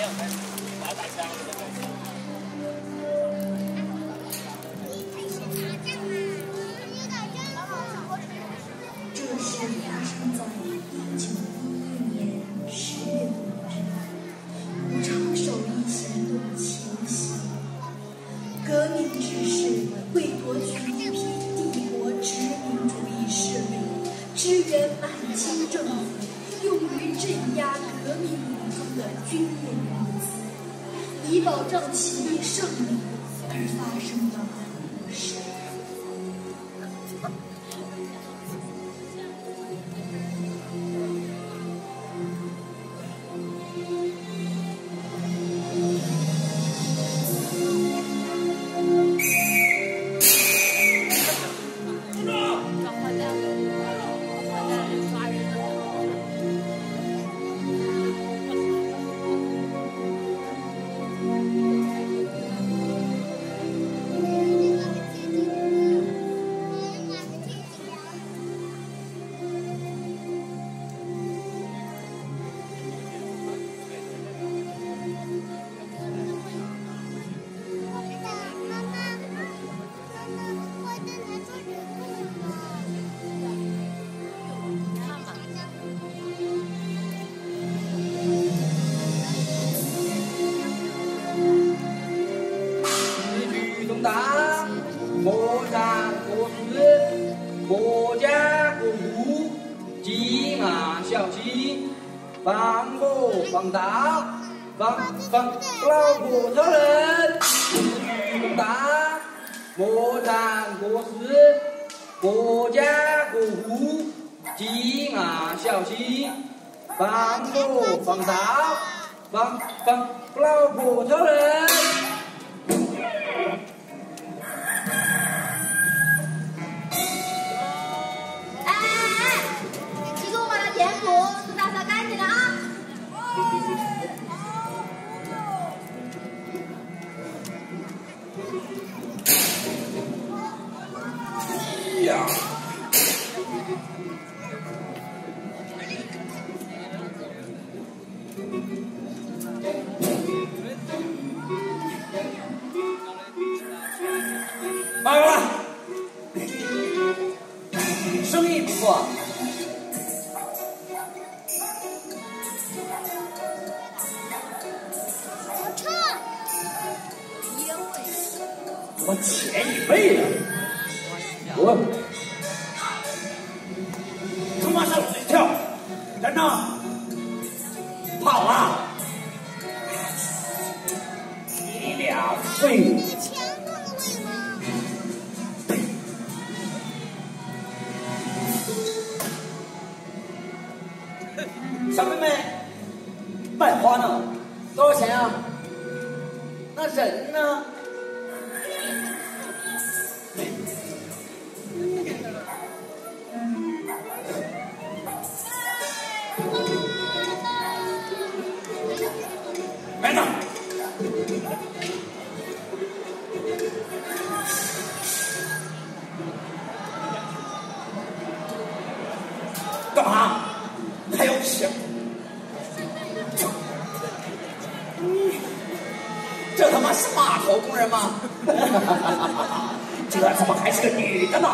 Yeah, man. I like that. 放火放大，放放老婆超人。举重大，莫让国事，国家国务，积压小气，放火放大，放放老婆超你俩这怎么还是个女的呢！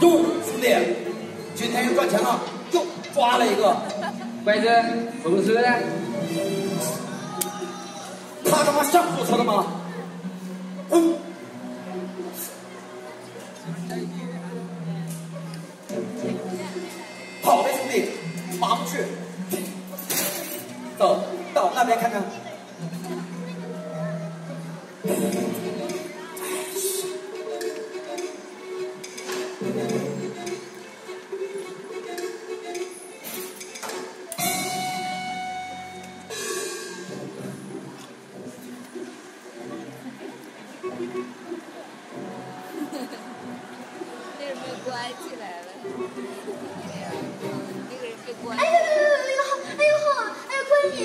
哟，兄弟，今天又赚钱了，又抓了一个。拐子，风车呢？他他妈上火车的吗？嗯。好嘞，兄弟，马上去。走到那边看看。那个人被关起来了。那个人被关哎呦呦呦！哎呦哎呦，哎呦，闺女，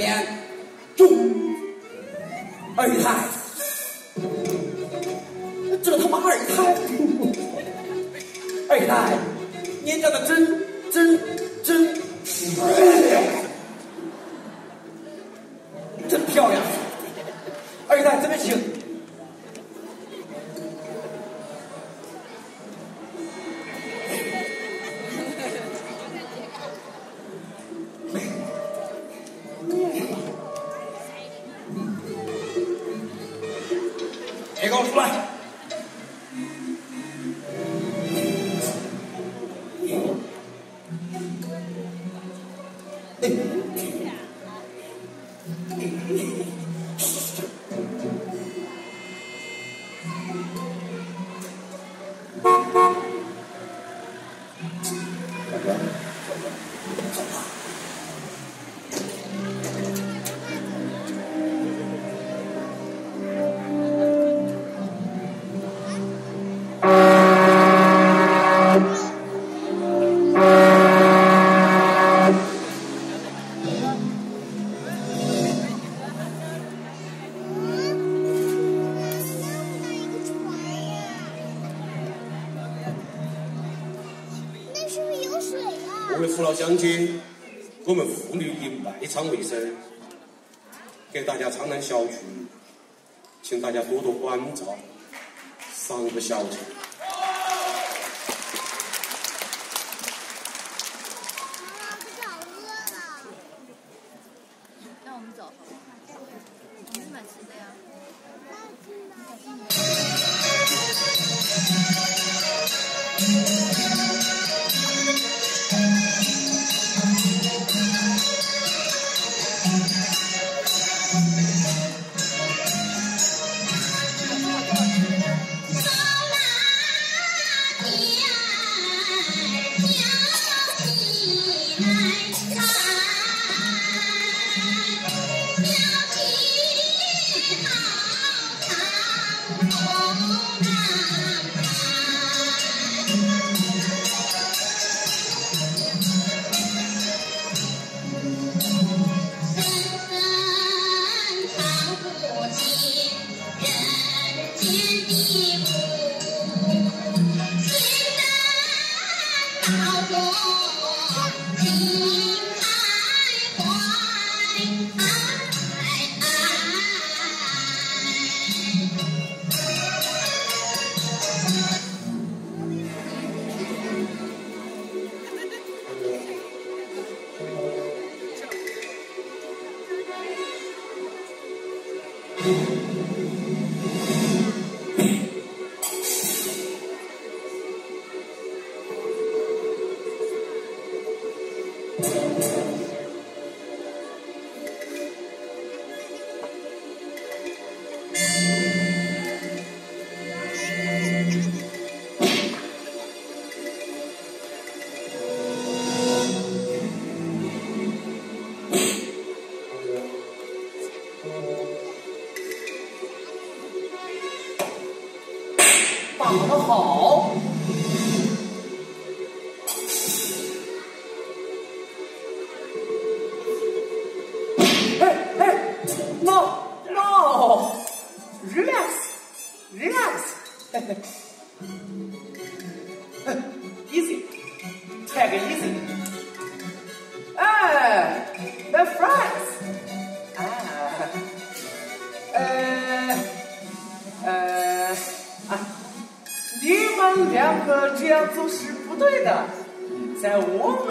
Sabian. 各位父老乡亲，我们妇女的卖唱卫生，给大家唱段小曲，请大家多多关照，赏个小钱。那我们走，我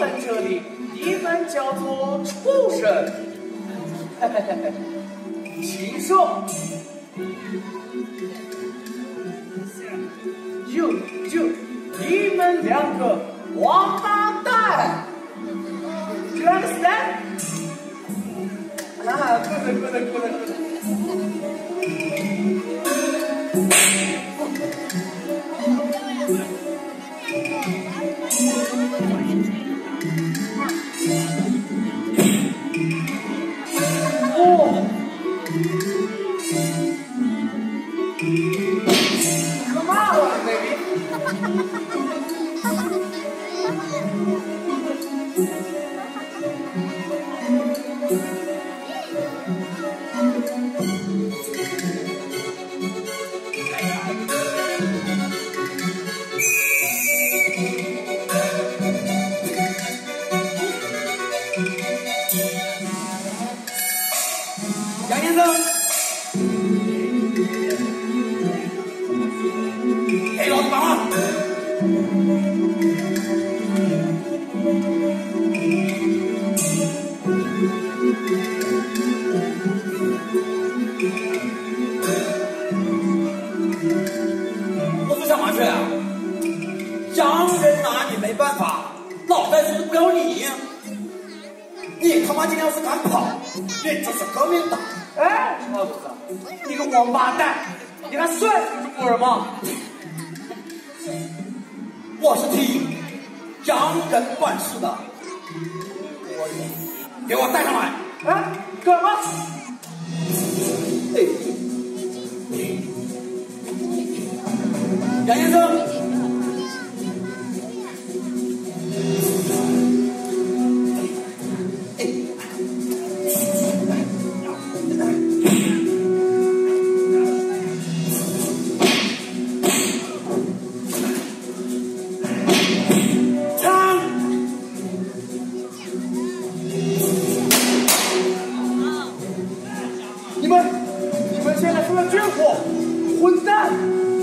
在这里，一般叫做畜生。禽兽。就就你们两个王八蛋，干啥？啊，不能不能不能。你他妈今天要是敢跑，你就是革命党！哎，你个王八蛋！你敢算我是古人吗？我是替洋人办事的，给我带上来！哎，干什么？嘿，杨先生。混蛋。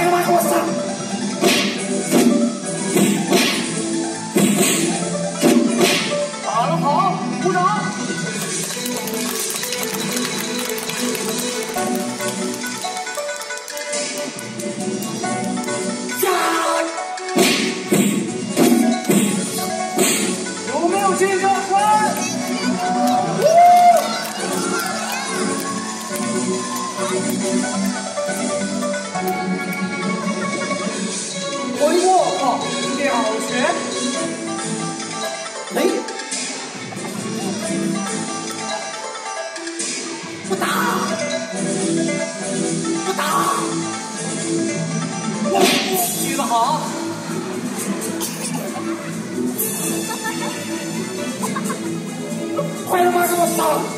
What's up? 好。快他妈给我上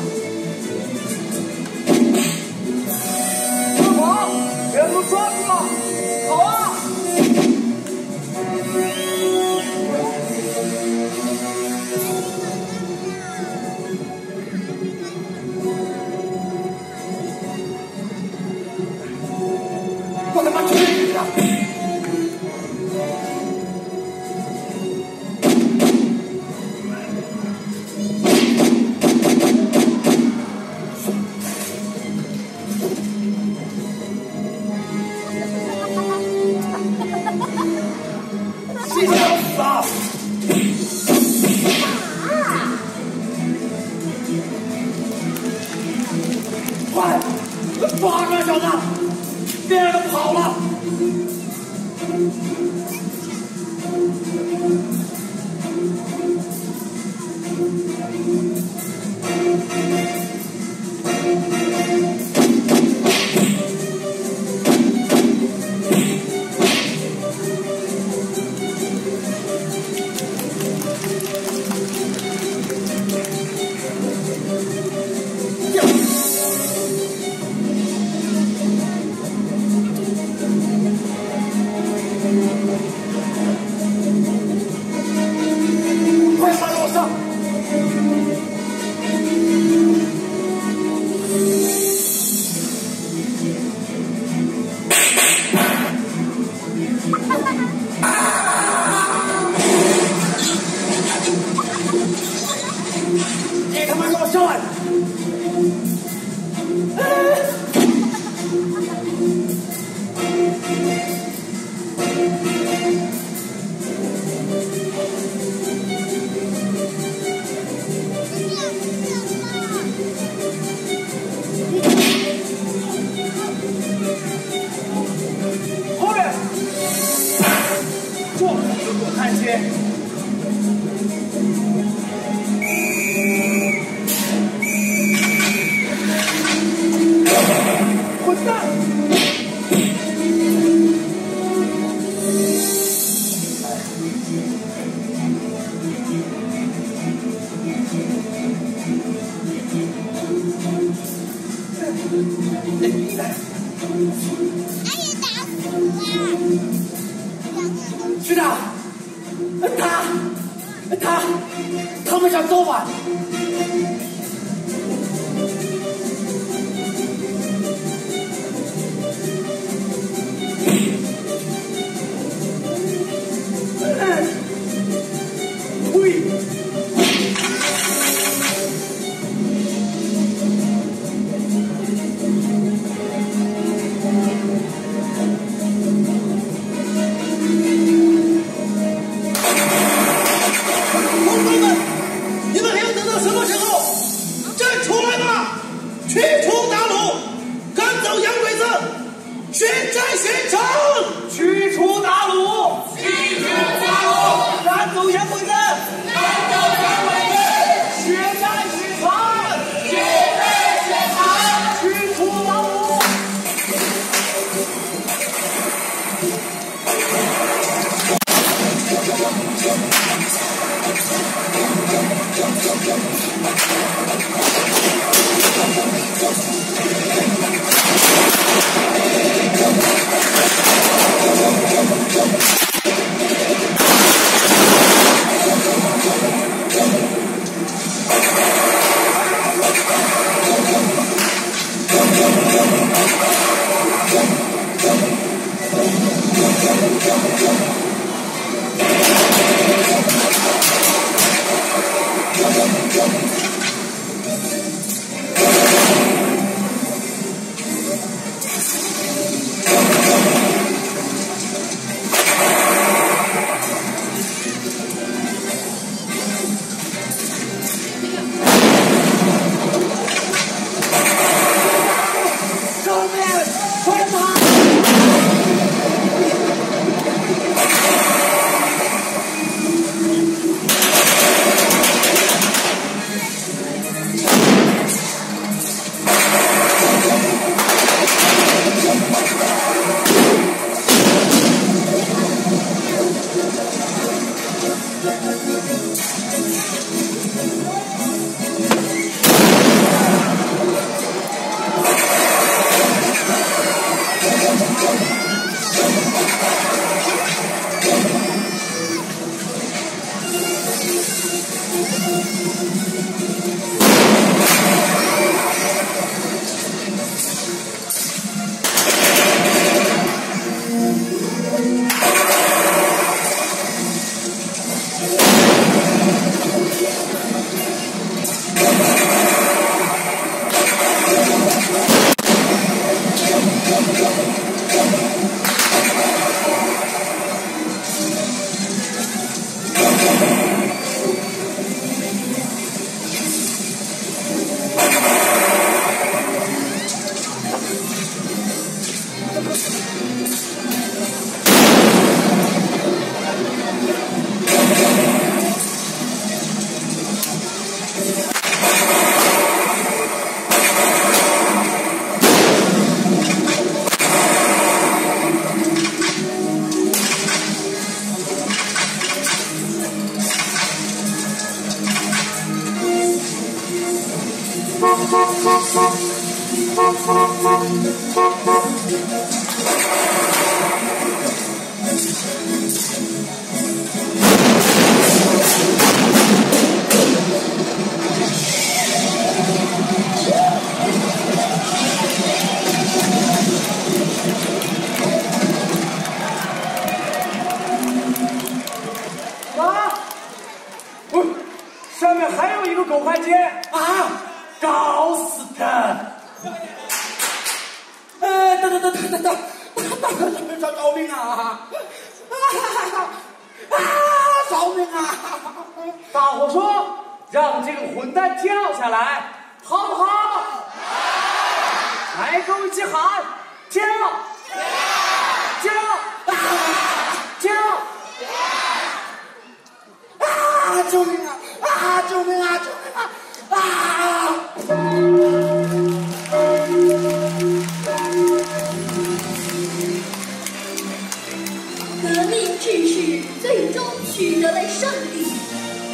革命志士最终取得了胜利，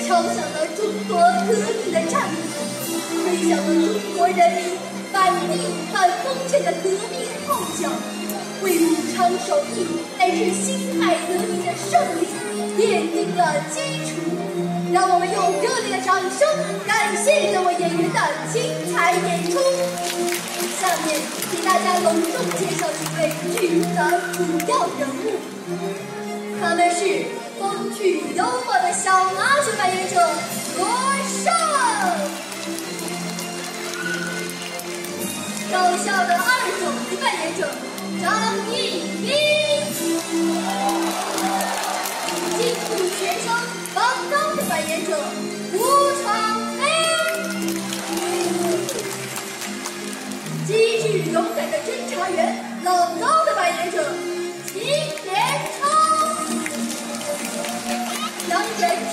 敲响了中国革命的战鼓，吹响了中国人民反帝反封建的革命号角，为武昌首义乃至辛亥革命的胜利奠定了基础。让我们用热烈的掌声感谢这位演员的精彩演出。下面给大家隆重介绍几位剧中的主要人物。他们是风趣幽默的小麻雀扮演者罗胜，搞笑的二手子扮演者张艺兴，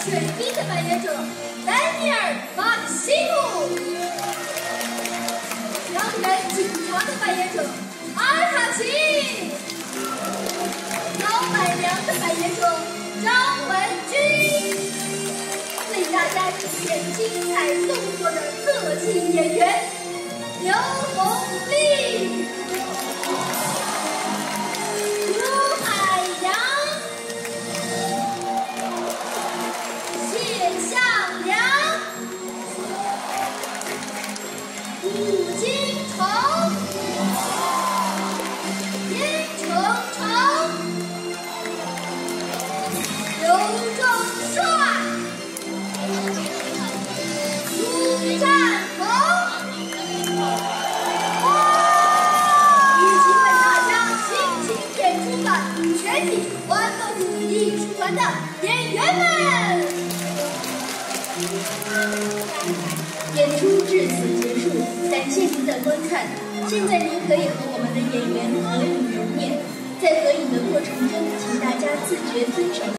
水兵的扮演者丹尼尔·马克西姆，洋人警察的扮演者阿尔卡奇，老板娘的扮演者张文君，为大家呈现精彩动作的特技演员刘红丽。